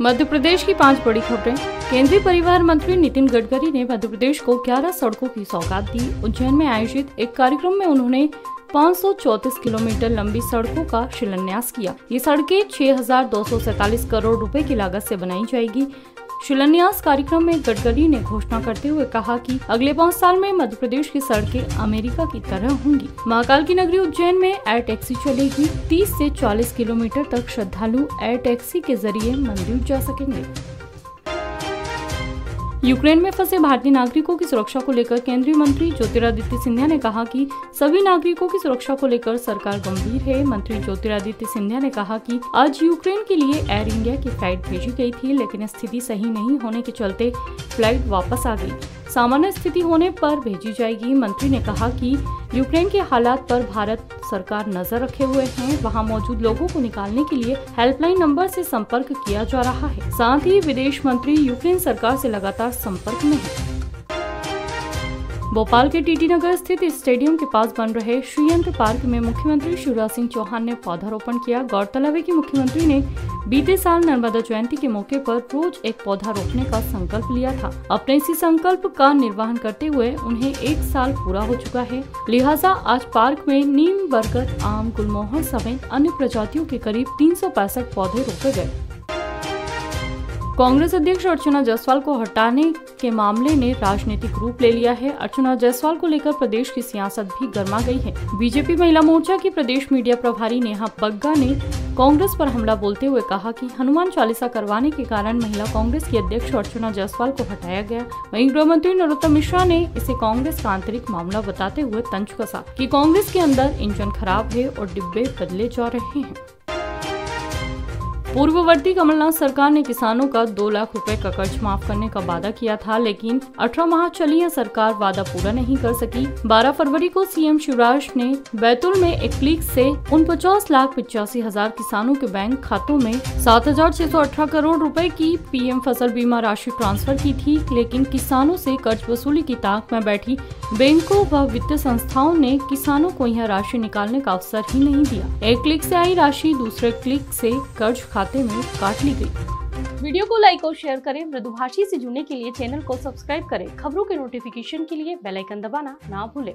मध्य प्रदेश की पाँच बड़ी खबरें। केंद्रीय परिवहन मंत्री नितिन गडकरी ने मध्य प्रदेश को 11 सड़कों की सौगात दी। उज्जैन में आयोजित एक कार्यक्रम में उन्होंने 534 किलोमीटर लंबी सड़कों का शिलान्यास किया। ये सड़कें छह करोड़ रुपए की लागत से बनाई जाएगी। शिलान्यास कार्यक्रम में गडकरी ने घोषणा करते हुए कहा कि अगले पाँच साल में मध्य प्रदेश की सड़कें अमेरिका की तरह होंगी। महाकाल की नगरी उज्जैन में एयर टैक्सी चलेगी। 30 से 40 किलोमीटर तक श्रद्धालु एयर टैक्सी के ज़रिए मंदिर जा सकेंगे। यूक्रेन में फंसे भारतीय नागरिकों की सुरक्षा को लेकर केंद्रीय मंत्री ज्योतिरादित्य सिंधिया ने कहा कि सभी नागरिकों की सुरक्षा को लेकर सरकार गंभीर है। मंत्री ज्योतिरादित्य सिंधिया ने कहा कि आज यूक्रेन के लिए एयर इंडिया की फ़्लाइट भेजी गई थी, लेकिन स्थिति सही नहीं होने के चलते फ़्लाइट वापस आ गई। सामान्य स्थिति होने पर भेजी जाएगी। मंत्री ने कहा कि यूक्रेन के हालात पर भारत सरकार नज़र रखे हुए हैं। वहाँ मौजूद लोगों को निकालने के लिए हेल्पलाइन नंबर से संपर्क किया जा रहा है। साथ ही विदेश मंत्री यूक्रेन सरकार से लगातार संपर्क में है। भोपाल के टीटी नगर स्थित स्टेडियम के पास बन रहे श्रीयंत्र पार्क में मुख्यमंत्री शिवराज सिंह चौहान ने पौधारोपण किया। गौरतलब है कि मुख्यमंत्री ने बीते साल नर्मदा जयंती के मौके पर रोज एक पौधा रोपने का संकल्प लिया था। अपने इसी संकल्प का निर्वहन करते हुए उन्हें एक साल पूरा हो चुका है। लिहाजा आज पार्क में नीम, बरगद, आम, गुलमोहर समेत अन्य प्रजातियों के करीब तीन सौ पैंसठ पौधे रोपे गए। कांग्रेस अध्यक्ष अर्चना जायसवाल को हटाने के मामले ने राजनीतिक रूप ले लिया है। अर्चना जायसवाल को लेकर प्रदेश की सियासत भी गर्मा गई है। बीजेपी महिला मोर्चा की प्रदेश मीडिया प्रभारी नेहा बग्गा ने कांग्रेस पर हमला बोलते हुए कहा कि हनुमान चालीसा करवाने के कारण महिला कांग्रेस की अध्यक्ष अर्चना जायसवाल को हटाया गया। वहीं गृह मंत्री नरोत्तम मिश्रा ने इसे कांग्रेस का आंतरिक मामला बताते हुए तंज कसा कि कांग्रेस के अंदर इंजन खराब है और डिब्बे बदले जा रहे हैं। पूर्ववर्ती कमलनाथ सरकार ने किसानों का दो लाख रुपए का कर्ज माफ़ करने का वादा किया था, लेकिन 18 माह चली यह सरकार वादा पूरा नहीं कर सकी। 12 फरवरी को सीएम शिवराज ने बैतूल में एक क्लिक से उन पचास लाख पिचासी हज़ार किसानों के बैंक खातों में सात हज़ार छह सौ अठारह करोड़ रुपए की पीएम फ़सल बीमा राशि ट्रांसफ़र की थी, लेकिन किसानों से कर्ज वसूली की ताक में बैठी बैंकों व वित्तीय संस्थाओं ने किसानों को यह राशि निकालने का अवसर ही नहीं दिया। एक क्लिक से आई राशि, दूसरे क्लिक से कर्ज खाते में काट ली गई। वीडियो को लाइक और शेयर करें। मृदुभाषी से जुड़ने के लिए चैनल को सब्सक्राइब करें। खबरों के नोटिफिकेशन के लिए बेलाइकन दबाना ना भूलें।